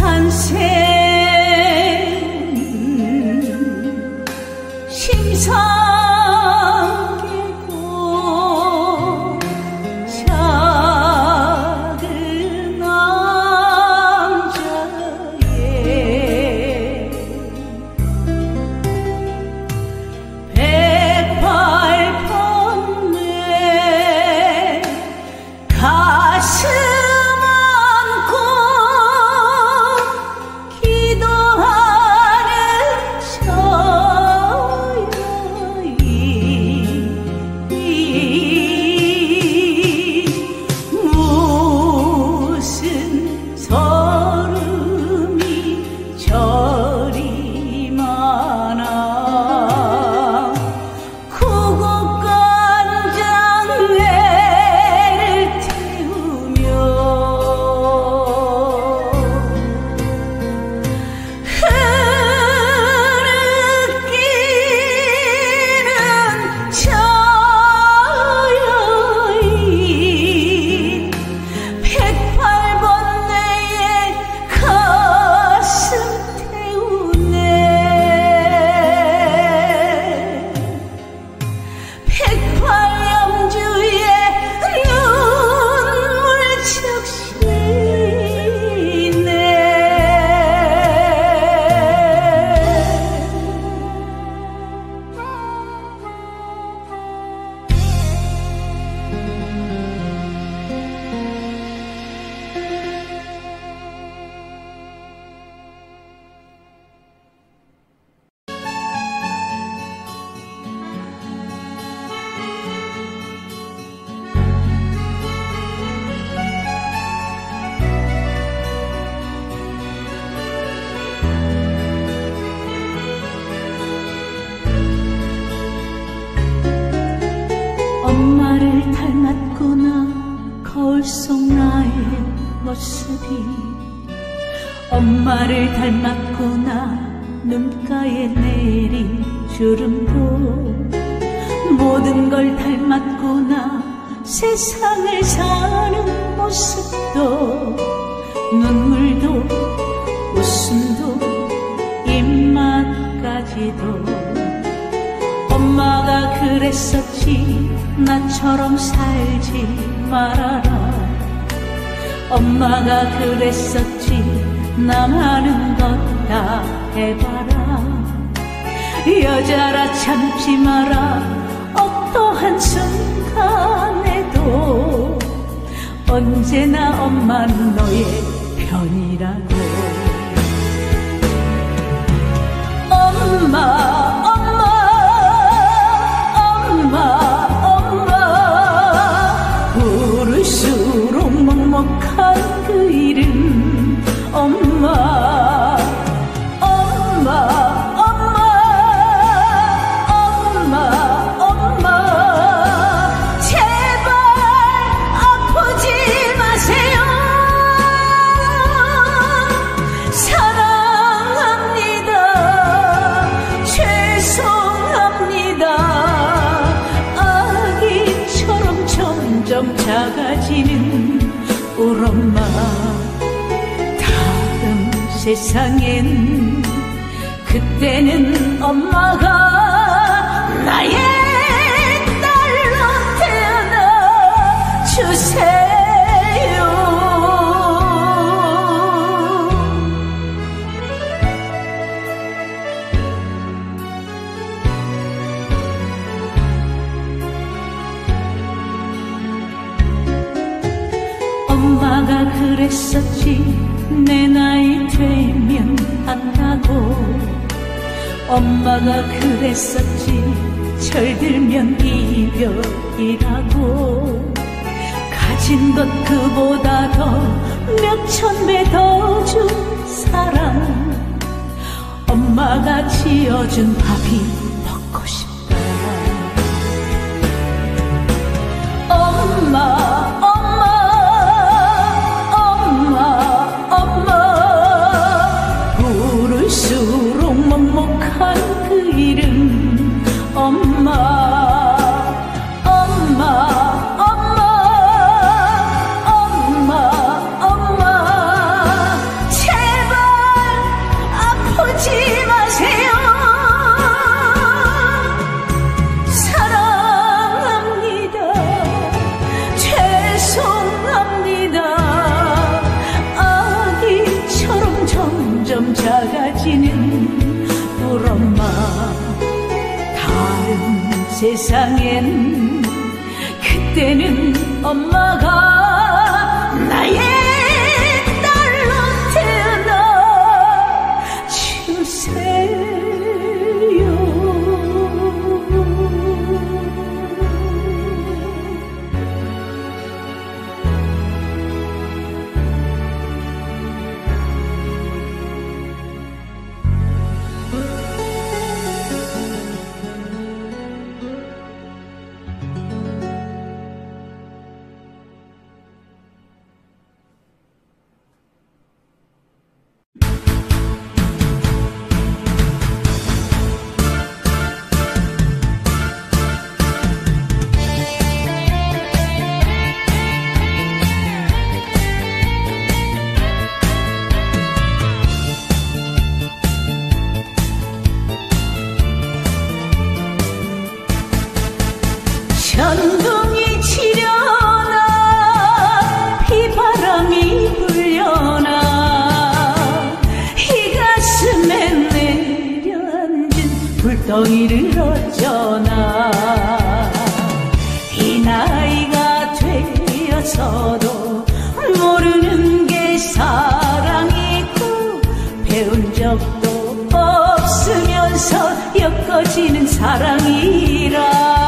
산생. 심사 모습이 엄마를 닮았구나. 눈가에 내린 주름도 모든 걸 닮았구나. 세상을 사는 모습도 눈물도 웃음도 입맛까지도 엄마가 그랬었지. 나처럼 살지 말아라 엄마가 그랬었지. 나하는 것 다 해봐라. 여자라 참지 마라. 어떠한 순간에도 언제나 엄마는 너의 편이라고. 엄마 먹먹 안다고 엄마가 그랬었지. 철들면 이별이라고. 가진 것 그보다 더 몇 천 배 더 준 사랑. 엄마가 지어준 밥이 먹고 싶다. 엄마 세상엔 그때는 엄마가 엮어지는 사랑이라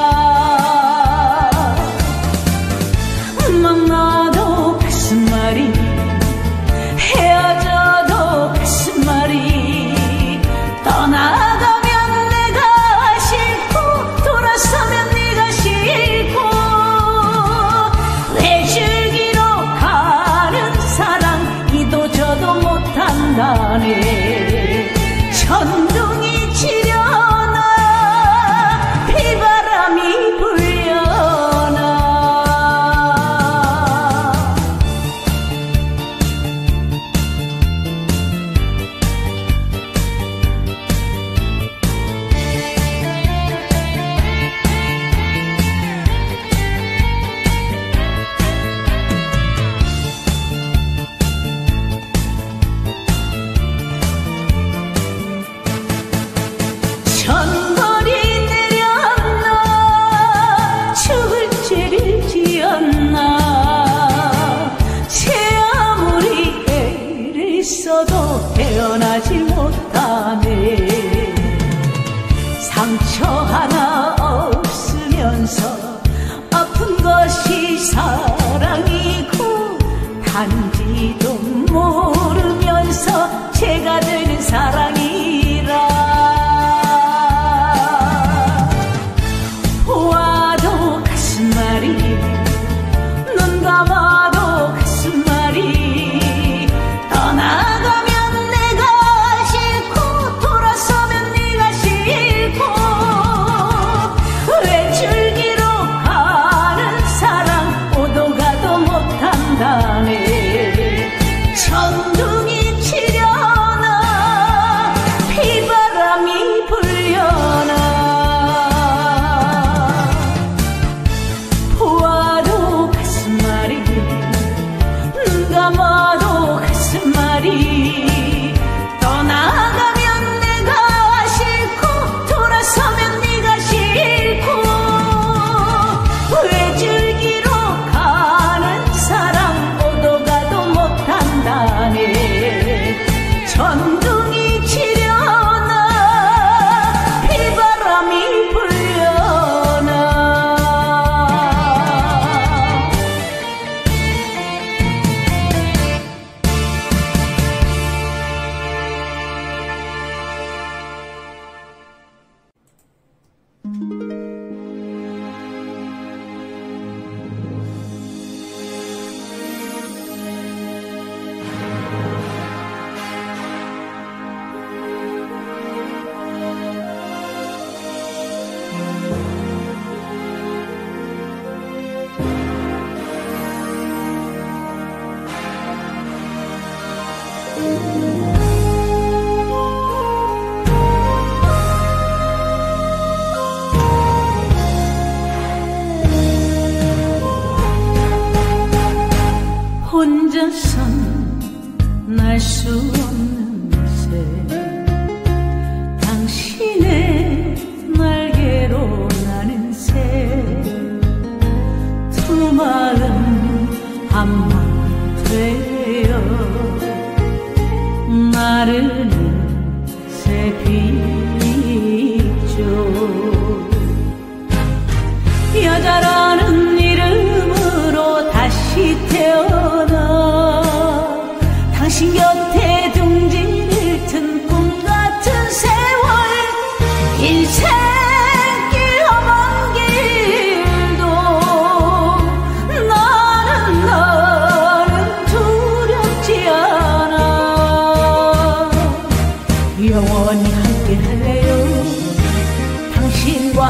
نشون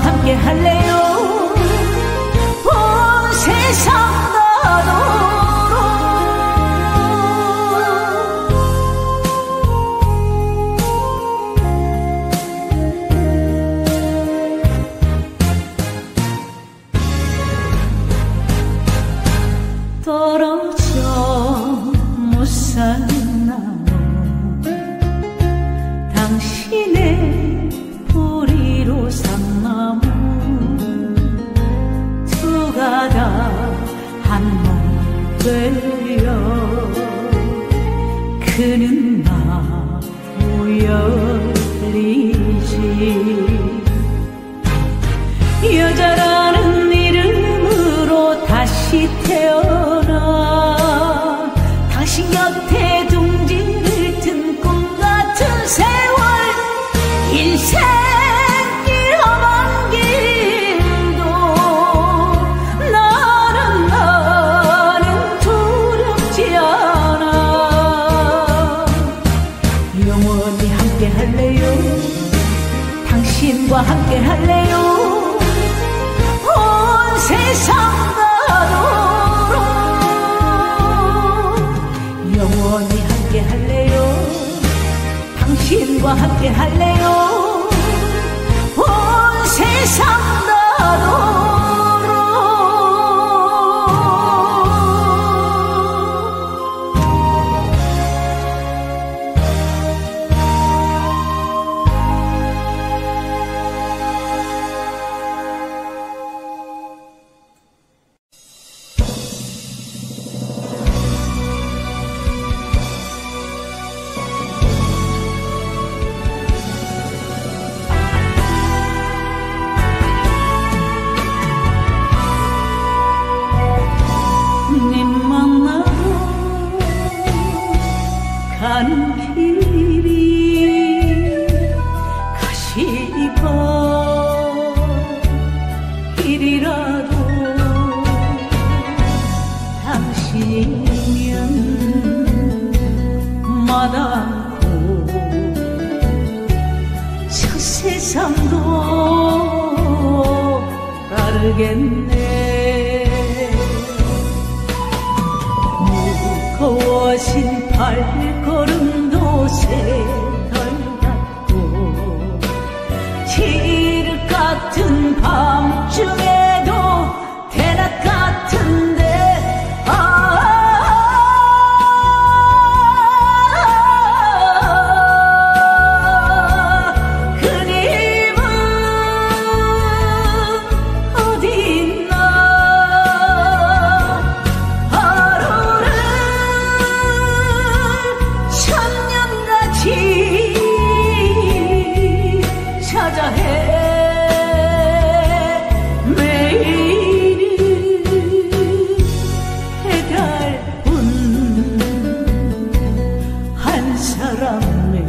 함께 할래요? 온 세상 하신 발걸음도 새 karamı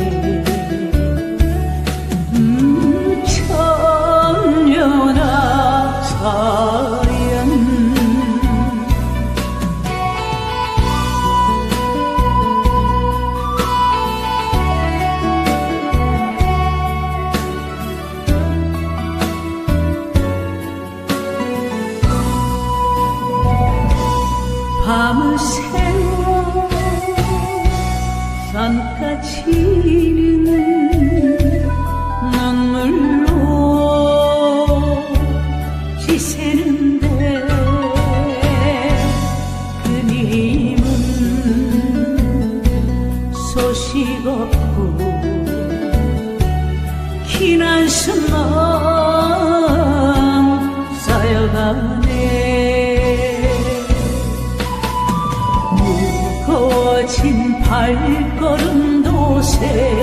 발걸음도 새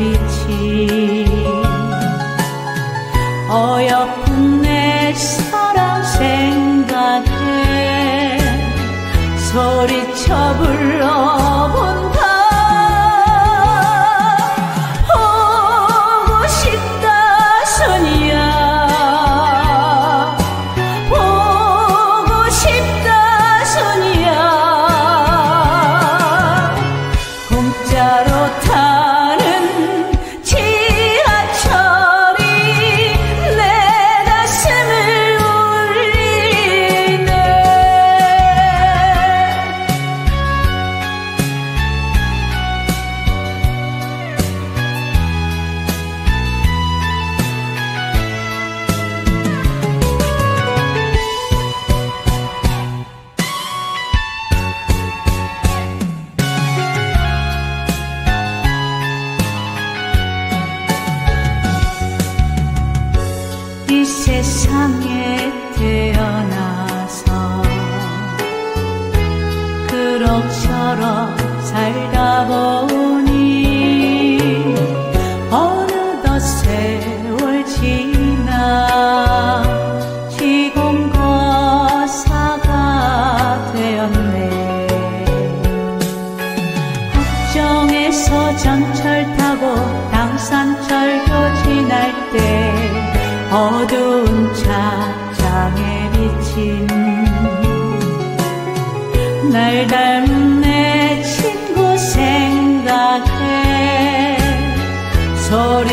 빛이 어여 날닮내 친구 생각해 소리